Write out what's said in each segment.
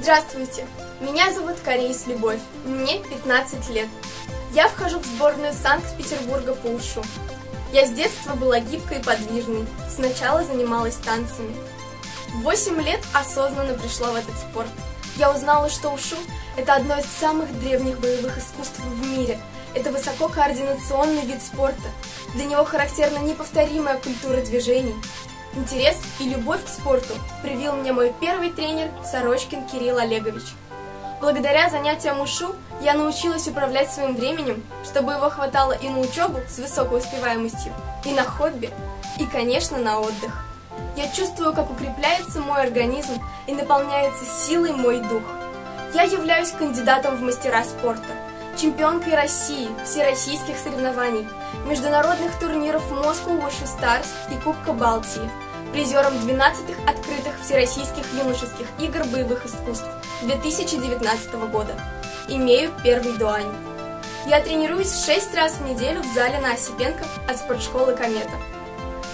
Здравствуйте, меня зовут Корейс Любовь, мне 15 лет. Я вхожу в сборную Санкт-Петербурга по ушу. Я с детства была гибкой и подвижной, сначала занималась танцами. В 8 лет осознанно пришла в этот спорт. Я узнала, что ушу – это одно из самых древних боевых искусств в мире. Это высококоординационный вид спорта. Для него характерна неповторимая культура движений, Интерес и любовь к спорту привил мне мой первый тренер Сорочкин Кирилл Олегович. Благодаря занятиям УШУ я научилась управлять своим временем, чтобы его хватало и на учебу с высокой успеваемостью, и на хобби, и, конечно, на отдых. Я чувствую, как укрепляется мой организм и наполняется силой мой дух. Я являюсь кандидатом в мастера спорта, чемпионкой России, всероссийских соревнований, международных турниров Moscow Wushu Stars и Кубка Балтии – призером 12-х открытых всероссийских юношеских игр боевых искусств 2019 года. Имею первый дуань. Я тренируюсь 6 раз в неделю в зале на Осипенко от спортшколы «Комета».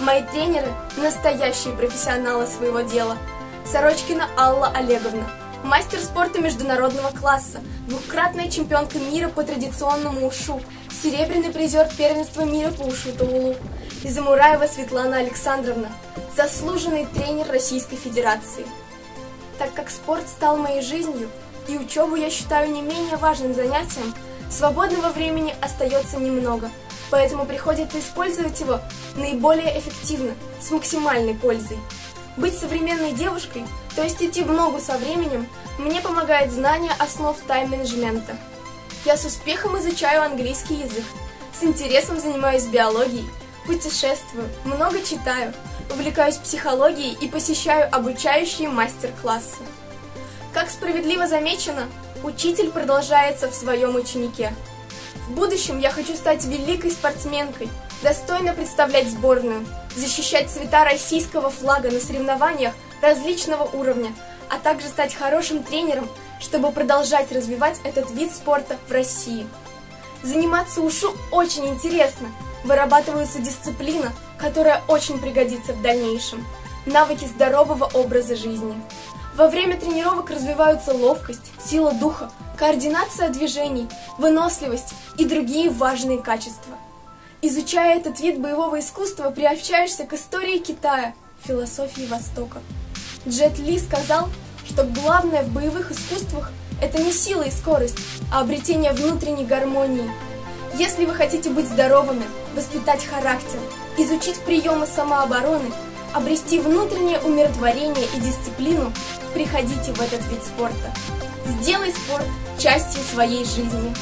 Мои тренеры – настоящие профессионалы своего дела. Сорочкина Алла Олеговна, мастер спорта международного класса, двукратная чемпионка мира по традиционному ушу, серебряный призер первенства мира по ушу Таулу, и Замураева Светлана Александровна, заслуженный тренер Российской Федерации. Так как спорт стал моей жизнью, и учебу я считаю не менее важным занятием, свободного времени остается немного, поэтому приходится использовать его наиболее эффективно, с максимальной пользой. Быть современной девушкой, то есть идти в ногу со временем, мне помогает знание основ тайм-менеджмента. Я с успехом изучаю английский язык, с интересом занимаюсь биологией, путешествую, много читаю, увлекаюсь психологией и посещаю обучающие мастер-классы. Как справедливо замечено, учитель продолжается в своем ученике. В будущем я хочу стать великой спортсменкой, достойно представлять сборную, защищать цвета российского флага на соревнованиях различного уровня, а также стать хорошим тренером, чтобы продолжать развивать этот вид спорта в России. Заниматься ушу очень интересно – вырабатывается дисциплина, которая очень пригодится в дальнейшем, навыки здорового образа жизни. Во время тренировок развиваются ловкость, сила духа, координация движений, выносливость и другие важные качества. Изучая этот вид боевого искусства, приобщаешься к истории Китая, философии Востока. Джет Ли сказал, что главное в боевых искусствах – это не сила и скорость, а обретение внутренней гармонии – если вы хотите быть здоровыми, воспитать характер, изучить приемы самообороны, обрести внутреннее умиротворение и дисциплину, приходите в этот вид спорта. Сделай спорт частью своей жизни.